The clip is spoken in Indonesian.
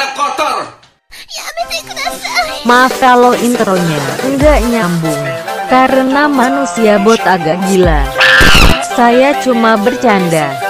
anak kotor. Maaf kalau intronya nggak nyambung. Karena manusia bot agak gila. Saya cuma bercanda.